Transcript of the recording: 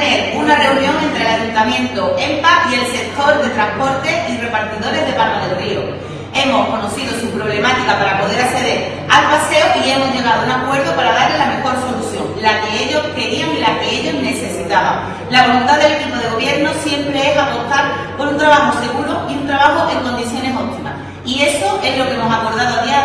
tener una reunión entre el Ayuntamiento, EMPA y el sector de transporte y repartidores de Palma del Río. Hemos conocido su problemática para poder acceder al paseo y hemos llegado a un acuerdo para darle la mejor solución, la que ellos querían y la que ellos necesitaban. La voluntad del equipo de gobierno siempre es apostar por un trabajo seguro y un trabajo en condiciones óptimas. Y eso es lo que hemos acordado a día